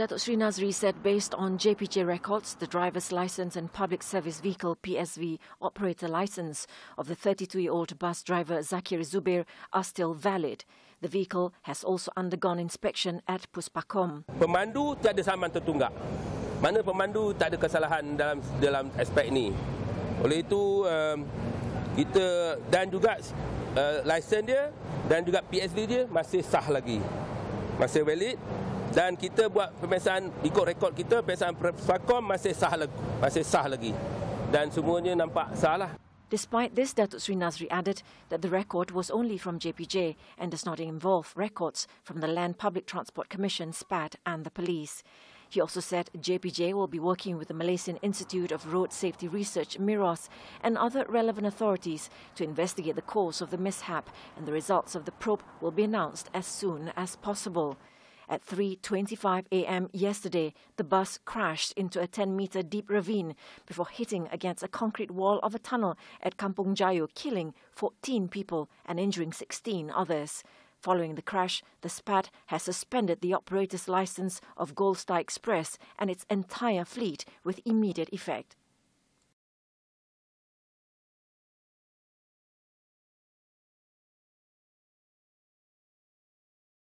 Datuk Sri Nazri said based on JPJ records, the driver's license and public service vehicle PSV operator license of the 32-year-old bus driver Zakir Zubair are still valid. The vehicle has also undergone inspection at Puspakom. Pemandu tiada saman tertunggak. Mana pemandu tak ada kesalahan dalam dalam aspek ini. Oleh itu um, kita dan juga uh, lesen dia dan juga PSV dia masih sah lagi. Masih valid dan kita buat pemeriksaan ikut rekod kita pemeriksaan Puspakom masih sah lagi, masih sah lagi. Dan semuanya nampak sah lah. Despite this, Datuk Sri Nadzri added that the record was only from JPJ and does not involve records from the Land Public Transport Commission, SPAT, and the police. He also said JPJ will be working with the Malaysian Institute of Road Safety Research, MIROS, and other relevant authorities to investigate the cause of the mishap, and the results of the probe will be announced as soon as possible. At 3.25 a.m. yesterday, the bus crashed into a 10-meter deep ravine before hitting against a concrete wall of a tunnel at Kampung Jayo, killing 14 people and injuring 16 others. Following the crash, the SPAT has suspended the operator's license of Goldstar Express and its entire fleet with immediate effect.